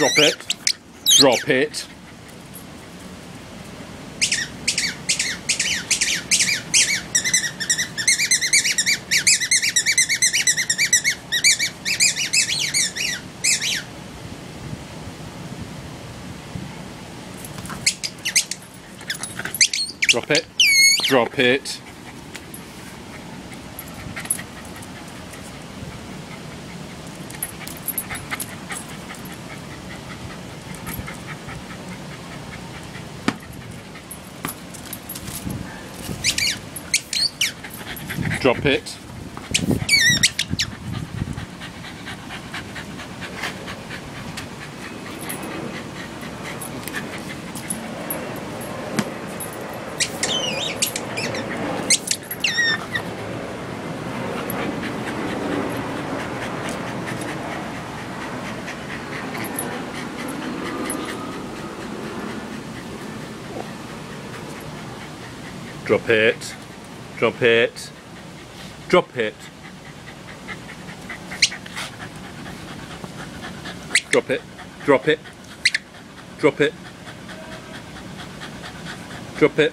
drop it, drop it. Drop it, drop it. Drop it. Drop it. Drop it. Drop it. Drop it. Drop it. Drop it. Drop it.